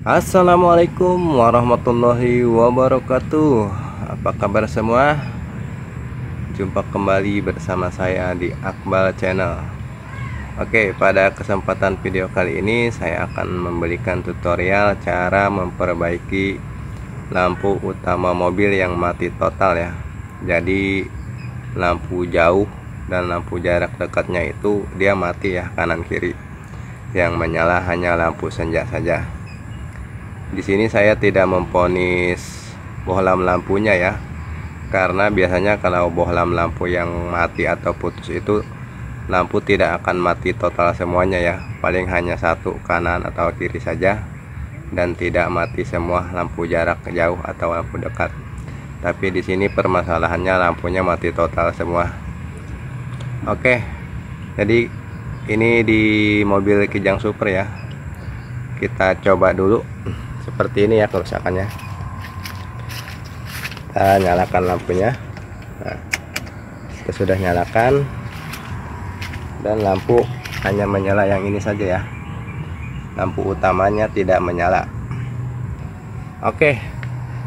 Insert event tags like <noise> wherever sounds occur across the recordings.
Assalamualaikum warahmatullahi wabarakatuh. Apa kabar semua? Jumpa kembali bersama saya di Akbal Channel. Oke, pada kesempatan video kali ini saya akan memberikan tutorial cara memperbaiki lampu utama mobil yang mati total ya. Jadi lampu jauh dan lampu jarak dekatnya itu dia mati ya kanan kiri. Yang menyala hanya lampu senja saja di sini saya tidak memponis bohlam lampunya ya. Karena biasanya kalau bohlam lampu yang mati atau putus itu lampu tidak akan mati total semuanya ya. Paling hanya satu kanan atau kiri saja. Dan tidak mati semua lampu jarak jauh atau lampu dekat. Tapi di sini permasalahannya lampunya mati total semua. Oke jadi ini di mobil Kijang Super ya. Kita coba dulu seperti ini ya kerusakannya kita nyalakan lampunya. Nah, sudah nyalakan. Dan lampu hanya menyala yang ini saja ya. Lampu utamanya tidak menyala. Oke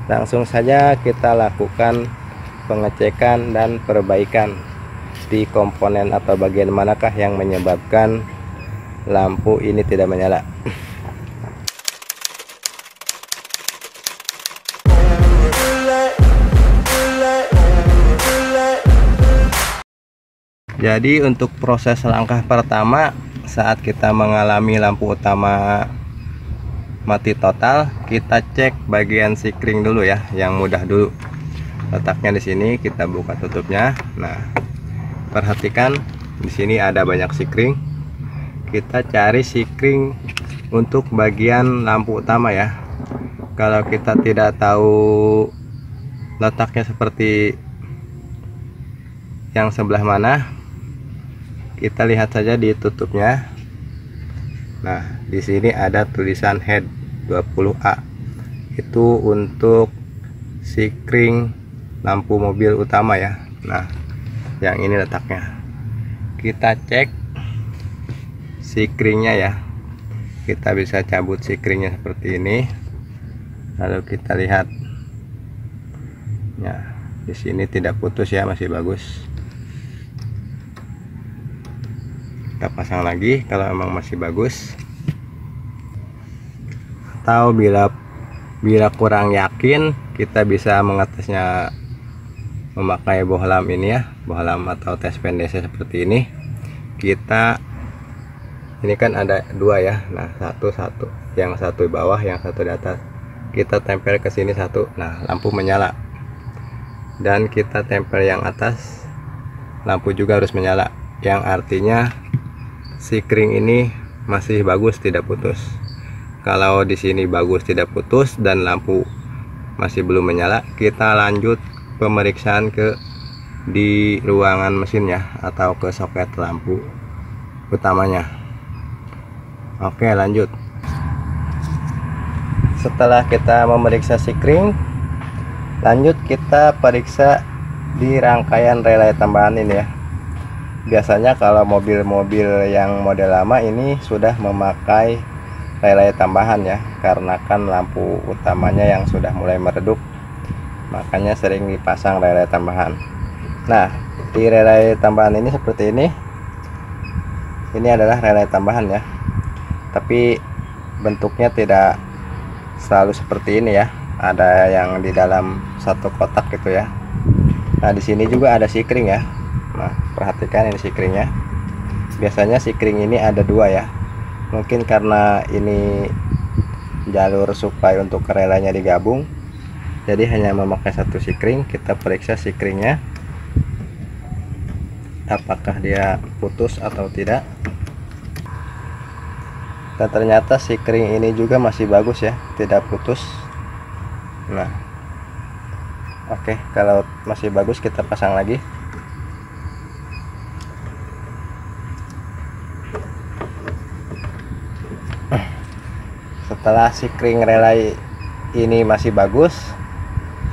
langsung saja kita lakukan pengecekan dan perbaikan di komponen atau bagian manakah yang menyebabkan lampu ini tidak menyala Jadi untuk proses langkah pertama saat kita mengalami lampu utama mati total, kita cek bagian sikring dulu ya, yang mudah dulu. Letaknya di sini kita buka tutupnya. Nah, perhatikan di sini ada banyak sikring. Kita cari sikring untuk bagian lampu utama ya. Kalau kita tidak tahu letaknya seperti yang sebelah mana kita lihat saja di tutupnya. Nah di sini ada tulisan head 20A itu untuk sikring lampu mobil utama ya. Nah yang ini letaknya. Kita cek sikringnya ya. Kita bisa cabut sikringnya seperti ini. Lalu kita lihat. Ya di sini tidak putus ya masih bagus kita pasang lagi kalau emang masih bagus. Atau bila bila kurang yakin kita bisa mengatesnya memakai bohlam ini ya bohlam atau tes pendesnya seperti ini. Kita ini kan ada dua ya. Nah satu satu. Yang satu di bawah yang satu di atas. Kita tempel ke sini satu. Nah lampu menyala. Dan kita tempel yang atas lampu juga harus menyala. Yang artinya si kring ini masih bagus tidak putus. Kalau di sini bagus tidak putus dan lampu masih belum menyala kita lanjut pemeriksaan ke di ruangan mesinnya atau ke soket lampu utamanya. Oke lanjut. Setelah kita memeriksa si kring lanjut kita periksa di rangkaian relay tambahan ini ya biasanya kalau mobil-mobil yang model lama ini sudah memakai relay tambahan ya karena kan lampu utamanya yang sudah mulai meredup. Makanya sering dipasang relay tambahan. Nah di relay tambahan ini seperti ini. Ini adalah relay tambahan ya. Tapi bentuknya tidak selalu seperti ini ya. Ada yang di dalam satu kotak gitu ya. Nah di sini juga ada sikring ya nah perhatikan ini sikringnya biasanya sikring ini ada dua ya. Mungkin karena ini jalur supply untuk relanya digabung jadi hanya memakai satu sikring kita periksa sikringnya apakah dia putus atau tidak. Dan ternyata sikring ini juga masih bagus ya tidak putus. Nah oke kalau masih bagus kita pasang lagi setelah si kring relay ini masih bagus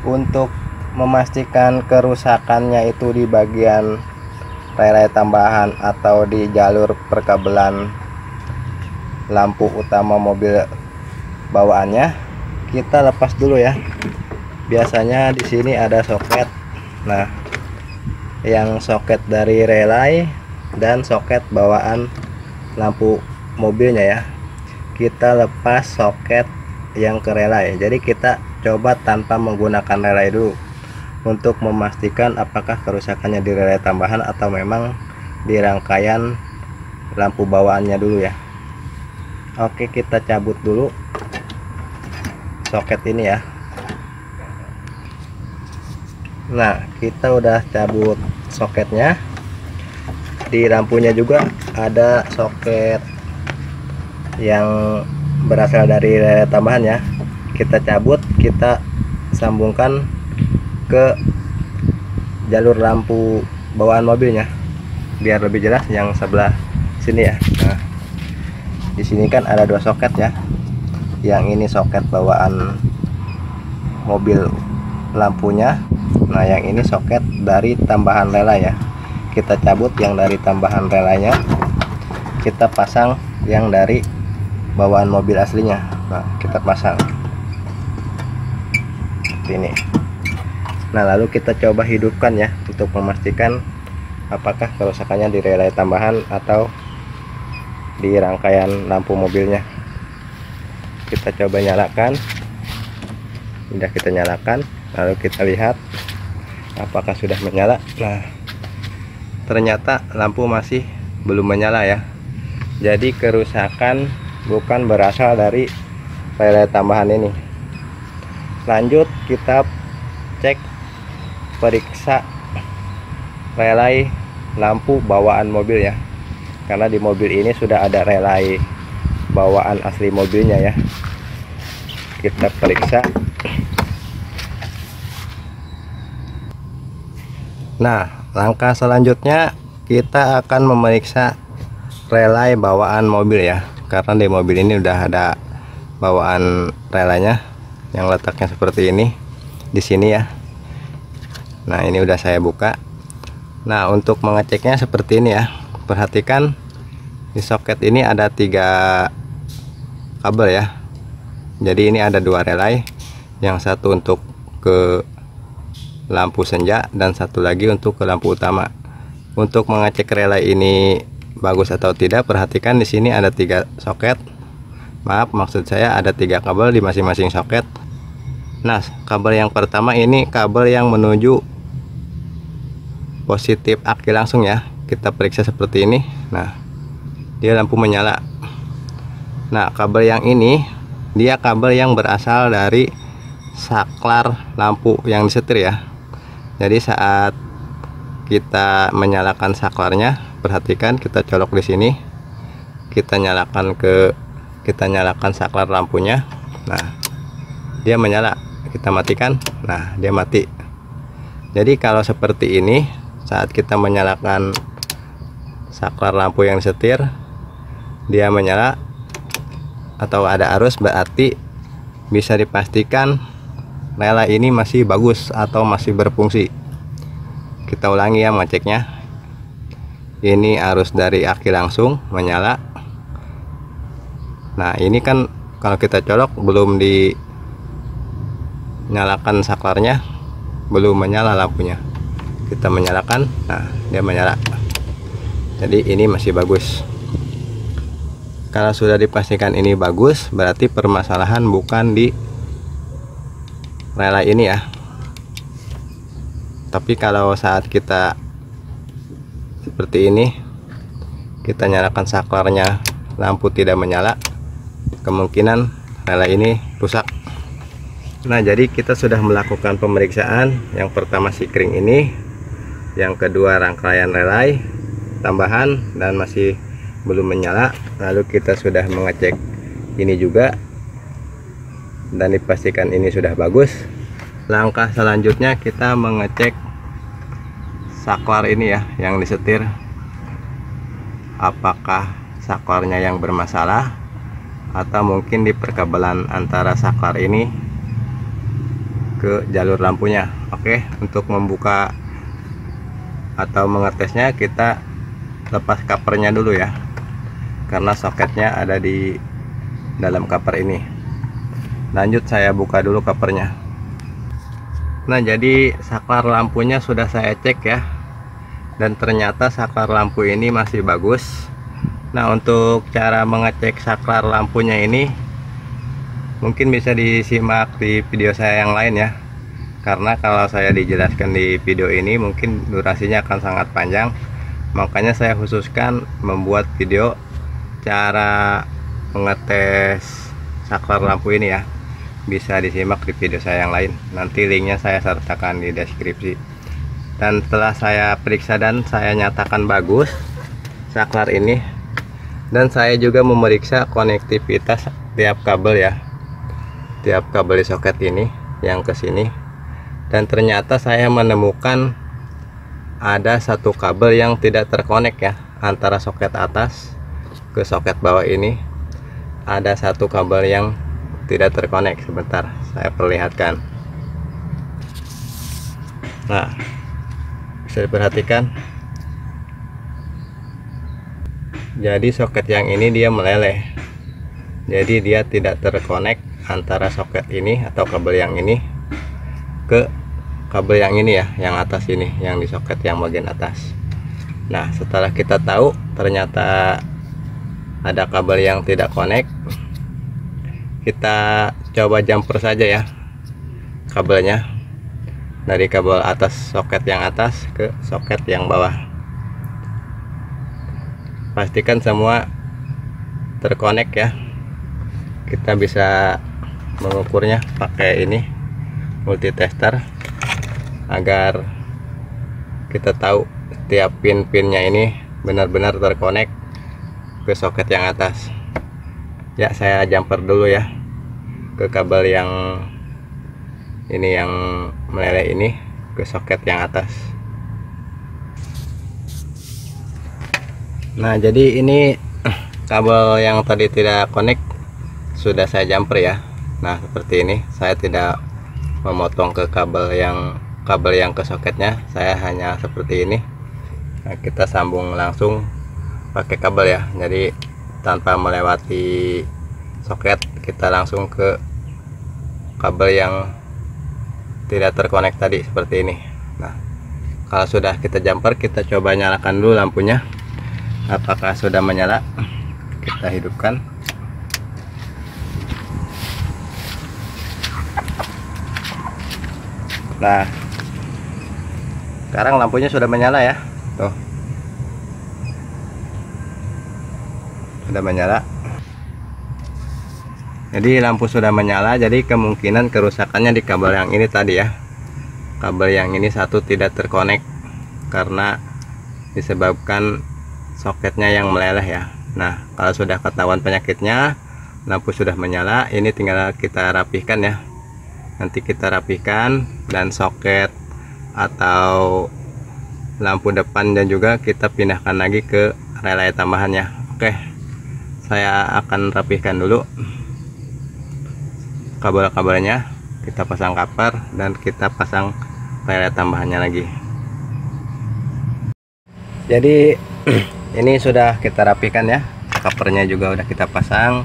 untuk memastikan kerusakannya itu di bagian relay tambahan atau di jalur perkabelan lampu utama mobil bawaannya kita lepas dulu ya. Biasanya di sini ada soket. Nah yang soket dari relay dan soket bawaan lampu mobilnya ya kita lepas soket yang ke relay jadi kita coba tanpa menggunakan relay dulu untuk memastikan apakah kerusakannya di relay tambahan atau memang di rangkaian lampu bawaannya dulu ya. Oke kita cabut dulu soket ini ya. Nah kita udah cabut soketnya. Di lampunya juga ada soket yang berasal dari relay tambahan ya. Kita cabut kita sambungkan ke jalur lampu bawaan mobilnya. Biar lebih jelas yang sebelah sini ya. Nah di sini kan ada dua soket ya. Yang ini soket bawaan mobil lampunya. Nah yang ini soket dari tambahan relay ya. Kita cabut yang dari tambahan relanya kita pasang yang dari bawaan mobil aslinya nah kita pasang. Seperti ini. Nah lalu kita coba hidupkan ya untuk memastikan apakah kerusakannya di relay tambahan atau di rangkaian lampu mobilnya. Kita coba nyalakan. Sudah kita nyalakan lalu kita lihat apakah sudah menyala. Nah ternyata lampu masih belum menyala ya. Jadi kerusakan bukan berasal dari relay tambahan ini. Lanjut kita cek periksa relay lampu bawaan mobil ya. Karena di mobil ini sudah ada relay bawaan asli mobilnya ya. Kita periksa. Nah langkah selanjutnya kita akan memeriksa relay bawaan mobil ya karena di mobil ini udah ada bawaan relaynya yang letaknya seperti ini di sini ya. Nah ini udah saya buka. Nah untuk mengeceknya seperti ini ya. Perhatikan di soket ini ada tiga kabel ya. Jadi ini ada dua relay yang satu untuk ke lampu senja dan satu lagi untuk ke lampu utama. Untuk mengecek relay ini bagus atau tidak perhatikan di sini ada tiga soket. Maaf maksud saya ada tiga kabel di masing-masing soket. Nah kabel yang pertama ini kabel yang menuju positif aki langsung ya. Kita periksa seperti ini. Nah dia lampu menyala. Nah kabel yang ini dia kabel yang berasal dari saklar lampu yang disetir ya. Jadi saat kita menyalakan saklarnya perhatikan kita colok di sini. Kita nyalakan ke kita nyalakan saklar lampunya. Nah dia menyala. Kita matikan. Nah dia mati. Jadi kalau seperti ini saat kita menyalakan saklar lampu yang setir dia menyala atau ada arus berarti bisa dipastikan relay ini masih bagus atau masih berfungsi. Kita ulangi ya ngeceknya ini arus dari aki langsung menyala. Nah ini kan kalau kita colok belum dinyalakan saklarnya belum menyala lampunya. Kita menyalakan nah dia menyala. Jadi ini masih bagus. Kalau sudah dipastikan ini bagus berarti permasalahan bukan di rela ini ya. Tapi kalau saat kita seperti ini kita nyalakan saklarnya. Lampu tidak menyala. Kemungkinan rela ini rusak. Nah jadi kita sudah melakukan pemeriksaan. Yang pertama si kring ini. Yang kedua rangkaian relay tambahan dan masih belum menyala. Lalu kita sudah mengecek ini juga dan dipastikan ini sudah bagus. Langkah selanjutnya kita mengecek saklar ini ya yang disetir. Apakah saklarnya yang bermasalah? Atau mungkin di perkabelan antara saklar ini ke jalur lampunya? Oke untuk membuka atau mengetesnya kita lepas covernya dulu ya. Karena soketnya ada di dalam cover ini. Lanjut saya buka dulu covernya nah jadi saklar lampunya sudah saya cek ya. Dan ternyata saklar lampu ini masih bagus. Nah untuk cara mengecek saklar lampunya ini mungkin bisa disimak di video saya yang lain ya. Karena kalau saya dijelaskan di video ini mungkin durasinya akan sangat panjang. Makanya saya khususkan membuat video cara mengetes saklar lampu ini ya bisa disimak di video saya yang lain. Nanti linknya saya sertakan di deskripsi. Dan setelah saya periksa dan saya nyatakan bagus saklar ini dan saya juga memeriksa konektivitas tiap kabel ya tiap kabel di soket ini yang ke sini. Dan ternyata saya menemukan ada satu kabel yang tidak terkonek ya antara soket atas ke soket bawah ini. Ada satu kabel yang tidak terkonek sebentar saya perlihatkan. Nah bisa diperhatikan. Jadi soket yang ini dia meleleh. Jadi dia tidak terkonek antara soket ini atau kabel yang ini ke kabel yang ini ya yang atas ini yang di soket yang bagian atas. Nah setelah kita tahu ternyata ada kabel yang tidak connect kita coba jumper saja ya kabelnya. Dari kabel atas soket yang atas ke soket yang bawah. Pastikan semua terkonek ya. Kita bisa mengukurnya pakai ini multitester agar kita tahu setiap pin-pinnya ini benar-benar terkonek ke soket yang atas ya saya jumper dulu ya ke kabel yang ini yang meleleh ini ke soket yang atas. Nah jadi ini kabel yang tadi tidak connect sudah saya jumper ya. Nah seperti ini saya tidak memotong ke kabel yang kabel yang ke soketnya. Saya hanya seperti ini. Nah, kita sambung langsung pakai kabel ya. Jadi tanpa melewati soket kita langsung ke kabel yang tidak terkonek tadi seperti ini. Nah kalau sudah kita jumper kita coba nyalakan dulu lampunya. Apakah sudah menyala? Kita hidupkan. Nah sekarang lampunya sudah menyala ya. Tuh sudah menyala. Jadi lampu sudah menyala jadi kemungkinan kerusakannya di kabel yang ini tadi ya. Kabel yang ini satu tidak terkonek karena disebabkan soketnya yang meleleh ya. Nah kalau sudah ketahuan penyakitnya lampu sudah menyala ini tinggal kita rapihkan ya. Nanti kita rapihkan dan soket atau lampu depan dan juga kita pindahkan lagi ke relay tambahannya oke saya akan rapihkan dulu kabel-kabelnya. Kita pasang cover dan kita pasang relay tambahannya lagi. Jadi <clears throat> ini sudah kita rapikan ya. Covernya juga udah kita pasang.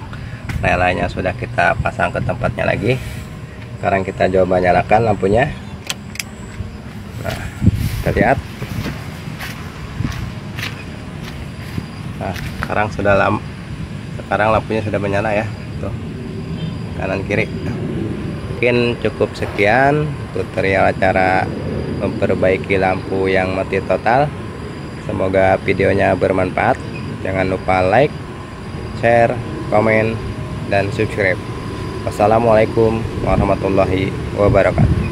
Relaynya sudah kita pasang ke tempatnya lagi. Sekarang kita coba nyalakan lampunya. Nah kita lihat. Nah sekarang sudah lampu sekarang lampunya sudah menyala ya. Tuh. Kanan kiri. Mungkin cukup sekian tutorial cara memperbaiki lampu yang mati total. Semoga videonya bermanfaat. Jangan lupa like share komen dan subscribe. Wassalamualaikum warahmatullahi wabarakatuh